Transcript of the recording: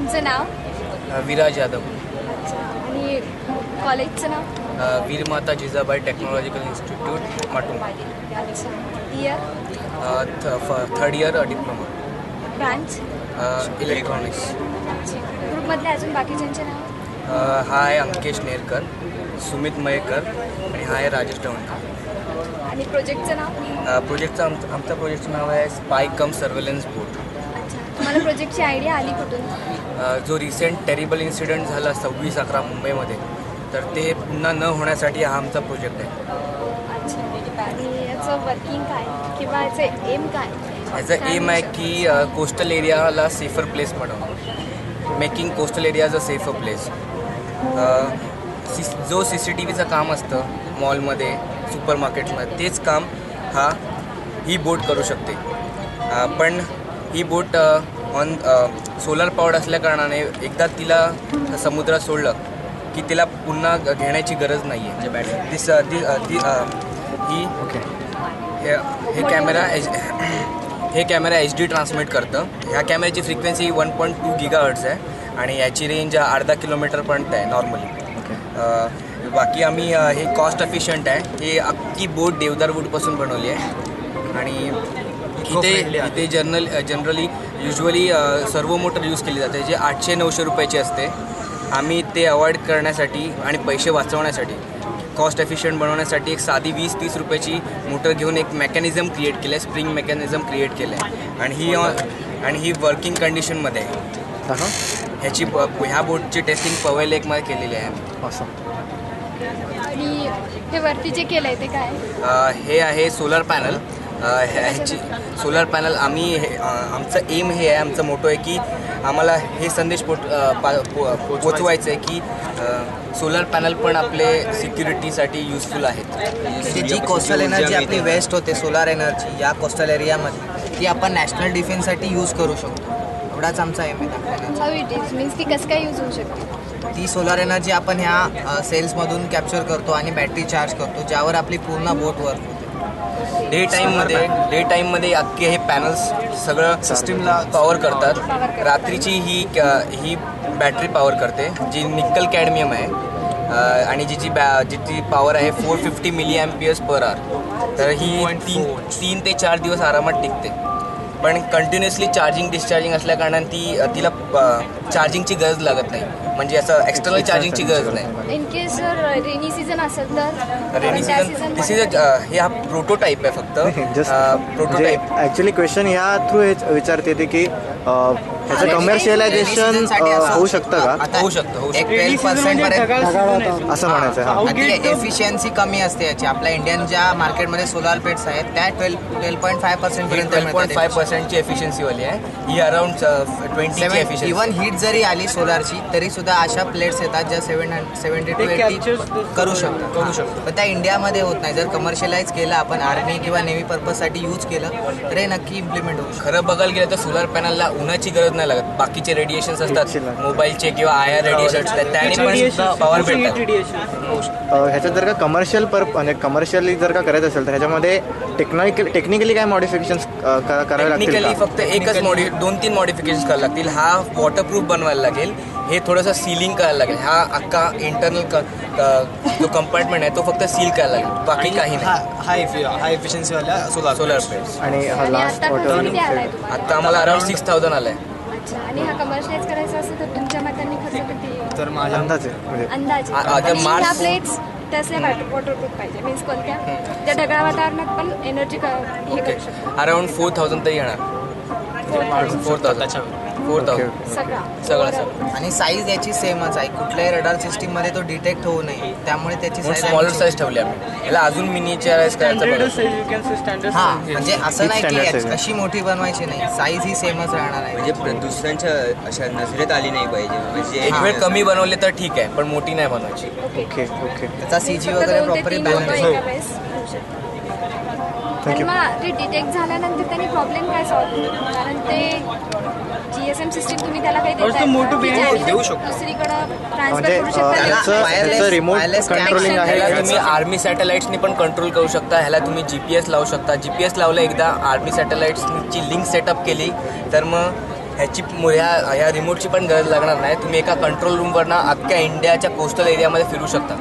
तुमचं नाव? विराज यादव. आणि कॉलेजचं नाव? अ, Veermata Jijabai technological institute Matunga. Year third year diploma branch electronics ग्रुपमधले अजून बाकीच्यांचे नाव? हा आहे अंकेश नेरकर सुमित मयेकर आणि हा आहे राजेश डवणकर आणि प्रोजेक्टचं नाव? अ, प्रोजेक्टचं आम आमच्या प्रोजेक्टचं नाव आहे स्पाय कम सर्वेलन्स बोट अच्छा तुम्हाला प्रोजेक्टची आयडिया आली कुठून? अ, जो रिसेंट टेरिबल इन्सिडेंट झाला सव्वीस अकरा मुंबईमध्ये तर ते पुन्हा न होण्यासाठी हा आमचा प्रोजेक्ट आहे. अच्छा आणि याचं वर्किंग काय? किंवा याचं एम काय? ह्याचा काय एम आहे की कोस्टल एरियाला सेफर प्लेस बनवणं. Making coastal areas a safer place जो सी सी टी व्हीचं काम असतं मॉलमध्ये सुपर मार्केटमध्ये तेच काम हा ही बोट करू शकते. अ, पण ही बोट ऑन सोलर पॉवर्ड असल्याकारणाने एकदा तिला समुद्रात सोडलं की तिला पुन्हा घेण्याची गरज नाही आहे दिस ती ती ही कॅमेरा एच हे कॅमेरा एच डी ट्रान्समिट करतं. ह्या कॅमेऱ्याची frequency one point two giga hertz आहे आणि याची रेंज अर्धा किलोमीटरपर्यंत आहे नॉर्मली बाकी आम्ही हे कॉस्ट एफिशियंट आहे. हे अख्खी बोट देवदार वूडपासून बनवली आहे. आणि इथे इथे जनरल जनरली युजली सर्व मोटर यूज केली जाते जे आठशे नऊशे रुपयाची असते. आम्ही ते अवॉइड करण्यासाठी आणि पैसे वाचवण्यासाठी कॉस्ट एफिशियंट बनवण्यासाठी एक साधी वीस तीस रुपयाची मोटर घेऊन एक मेकॅनिझम क्रिएट केलं आहे स्प्रिंग मेकॅनिझम क्रिएट केलं आहे आणि ही आणि ही वर्किंग कंडिशनमध्ये आहे ह्याची प- ह्या बोटची टेस्टिंग पवेल एकमध्ये केलेली आहे. आणि हे वरती जे केलं आहे ते काय? हे आहे सोलर पॅनल ह्याची सोलर पॅनल आम्ही हे आमचं एम हे आहे आमचं मोठं आहे की आम्हाला हे संदेश पा- पो- पोचवायचं आहे की सोलर पॅनल पण आपले सिक्युरिटीसाठी युजफुल आहेत. म्हणजे जी कोस्टल एनर्जी आपली वेस्ट होते सोलार एनर्जी या कोस्टल एरियामध्ये ती आपण नॅशनल डिफेन्ससाठी यूज करू शकतो. एवढाच आमचा एम आहे मीन्स ती कसं काय यूज होऊ शकते? ती सोलार एनर्जी आपण ह्या सेल्समधून कॅप्चर करतो आणि बॅटरी चार्ज करतो ज्यावर आपली पूर्ण बोट वर्क होते. डे टाईममध्ये डे टाईममध्ये अख्खे हे पॅनल्स सगळं सिस्टीमला पॉवर करतात. रात्रीची ही क- ही बॅटरी पॉवर करते जी निक्कल कॅडमियम आहे. आणि जिची बॅ जिची पॉवर आहे four fifty milli amperes per hour तर ही तीन तीन ते चार दिवस आरामात टिकते पण कंटिन्युअसली चार्जिंग डिस्चार्जिंग असल्याकारणाने ती तिला चार्जिंगची गरज लागत नाही. म्हणजे असं एक्सटर्नल चार्जिंगची गरज नाही. इन केस जर रेनी सीझन असेल तर रेनी सीझन दिस इज हे हा प्रोटोटाईप आहे फक्त. जस्ट प्रोटोटाईप ॲक्च्युली क्वेश्चन या थ्रू हेच विचारते ते की अं, ह्याचं कमर्शियलायझेशन होऊ शकतं का? आता होऊ शकतं, एक ट्वेल्व पर्सेंट पर्यंत असं म्हणायचं आहे. हा. एफिशियन्सी कमी असते याची. आपल्या इंडियन ज्या मार्केटमध्ये सोलार प्लेट्स आहेत त्या twelve twelve point five percent पर्यंत ट्वेल्व पॉईंट फाय पर्सेंटची एफिशियन्सीवाली आहे. ही अराउंड ट्वेंटीची एफिशियन्सी इव्हन हीट जरी आली सोलारची तरी सुद्धा अशा प्लेट्स येतात ज्या सेवन सेव्हन्टी टू एटी करू शकतात. करू शकतो पण त्या इंडियामध्ये होत नाही. जर कमर्शियलाइज केलं आपण आर्मी किंवा नेव्ही पर्पजसाठी यूज केलं तर हे नक्की इम्प्लिमेंट होऊ शकतं. खरं बघायला गेलं तर सोलर पॅनलला उन्हाची गरज नाही लागत. बाकीचे रेडिएशन्स असतात. मोबाईलचे किंवा आय आर रेडिएशन असतात त्याने पण पॉवर भेटतात. अं, ह्याच्यात जर का कमर्शियल पर म्हणजे कमर्शियली जर का करायचं असेल तर ह्याच्यामध्ये टेक्नॉनिकल टेक्निकली काय मॉडिफिकेशन्स करावे लागतील टेक्निकली? फक्त एकच मॉडि दोन तीन मॉडिफिकेशन करायला लागतील. हा वॉटरप्रूफ बनवायला लागेल. हे थोडंसं सीलिंग करायला लागेल. हा अख्खा इंटरनल जो कंपार्टमेंट आहे तो फक्त सील करायला लागेल. बाकी काही नाही. High high solar solar plates आणि हा लास्ट आता आलाय आम्हाला अराउंड सिक्स थाउजंड आलं आहे अच्छा आणि हा कमर्शियलाइज करायचा असेल तर तुमच्या मतांनी खर्च किती येईल? तर माझ्या अंदाज आहे म्हणजे अंदाजे आ- आता आणि मार्च- ह्या प्लेट्स तसल्या वॉटरप्रूफ पाहिजे. मीन्स कोणत्या? त्या ढगाळ वातावरणात पण एनर्जी हे करू शकतो अराउंड फोर थाउजंड तरी येणार. फोर थाउजंड फोर थाउजंड सगळा. सगळं सगळं. आणि साईज याची सेमच आहे. कुठल्याही रडार सिस्टीममध्ये तो डिटेक्ट होऊ नये. त्यामुळे त्याची साईज स्मॉलर साईज ठेवली आम्ही. याला अजून मिनिचराईज करायचं. हा म्हणजे असं नाही की. अशी मोठी बनवायची नाही. साईज ही सेमच राहणार आहे. म्हणजे दुसऱ्यांच्या अशा नजरेत आली नाही पाहिजे. म्हणजे एक वेळ कमी बनवले तर ठीक आहे पण मोठी नाही बनवायची. ओके ओके त्याचा सीजी वगैरे लोकं बॅलन्स you. मग ते डिटेक्ट झाल्यानंतर त्यांनी प्रॉब्लेम काय सॉल्व्ह कारण ते जीएसएम सिस्टीम तुम्ही त्याला काही. दुसरीकडे ट्रान्सफर म्हणजे करू शकता ह्याला. तुम्ही आर्मी सॅटेलाइट्सनी पण कंट्रोल करू शकता. ह्याला तुम्ही जी पी एस लावू शकता. जी पी एस लावलं एकदा आर्मी सॅटेलाइट्सची लिंक सेटअप केली तर मग ह्याची ह्या ह्या रिमोटची पण गरज लागणार नाही. तुम्ही एका कंट्रोल रूमवरनं अख्ख्या इंडियाच्या कोस्टल एरियामध्ये फिरू शकता.